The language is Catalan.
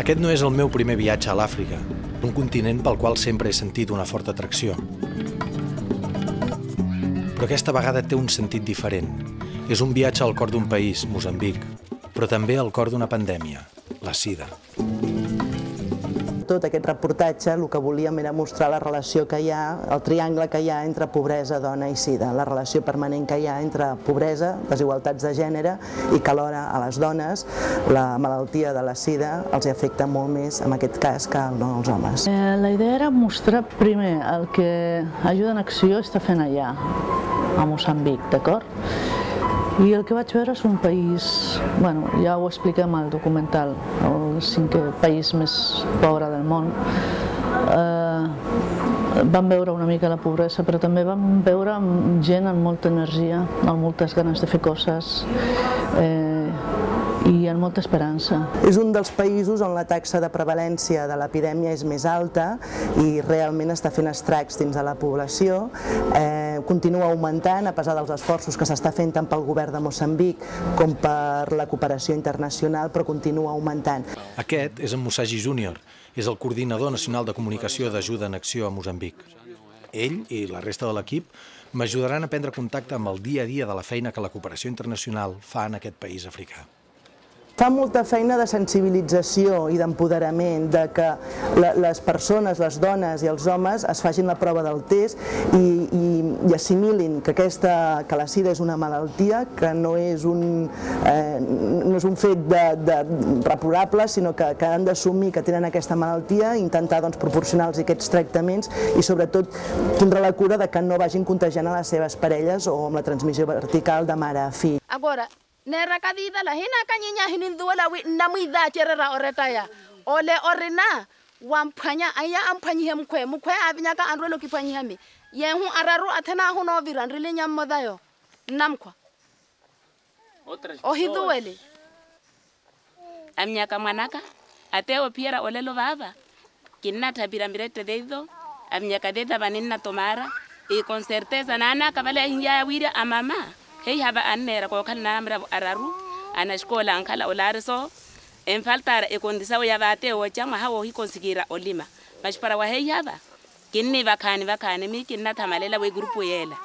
Aquest no és el meu primer viatge a l'Àfrica, un continent pel qual sempre he sentit una forta atracció. Però aquesta vegada té un sentit diferent. És un viatge al cor d'un país, Moçambic, però també al cor d'una pandèmia, la sida tot aquest reportatge el que volíem era mostrar la relació que hi ha, el triangle que hi ha entre pobresa, dona i sida, la relació permanent que hi ha entre pobresa, desigualtats de gènere i que alhora a les dones la malaltia de la sida els afecta molt més en aquest cas que no als homes. Eh, la idea era mostrar primer el que Ajuda en Acció està fent allà, a Moçambic, d'acord? I el que vaig veure és un país, bueno, ja ho expliquem al documental, el cinquè país més pobre del món. Eh, vam veure una mica la pobresa, però també vam veure gent amb molta energia, amb moltes ganes de fer coses, eh, i amb molta esperança. És un dels països on la taxa de prevalència de l'epidèmia és més alta i realment està fent estracs dins de la població. Eh, continua augmentant a pesar dels esforços que s'està fent tant pel govern de Moçambic com per la cooperació internacional, però continua augmentant. Aquest és en Musagi Júnior, és el coordinador nacional de comunicació d'Ajuda en Acció a Moçambic. Ell i la resta de l'equip m'ajudaran a prendre contacte amb el dia a dia de la feina que la cooperació internacional fa en aquest país africà fa molta feina de sensibilització i d'empoderament, de que les persones, les dones i els homes es facin la prova del test i, i, i assimilin que, aquesta, que la sida és una malaltia, que no és un, eh, no és un fet de, de reprobable, sinó que, que han d'assumir que tenen aquesta malaltia, intentar doncs, proporcionar-los aquests tractaments i sobretot tindre la cura de que no vagin contagiant a les seves parelles o amb la transmissió vertical de mare a fill. Agora, nieraka viala hinaka nyinya ahininuwela wi nnamwiiacerera oreaya ole orina wamphwanya ahiya amphwanyihe mukwe mukhwe avinyaka anrwela okiphwanyihami yeehu araru athenahunoovira nrlnyammoayo namkwa ohiuwel aminyaka mwanaka atee ophiyera olelo vaava kinnathapira mirette eio avinyaka eia va ninnatomara iconcertesa naanakavaleyahiyaya wira amama. hei haba annera ko kal namra araru ana shkola ankala olariso enfaltara ekondisawo yavate wochama hawo hikonsigira olima. Mashipara wa hei haba kinni vakani vakani mikinnatamalela we grupu yela.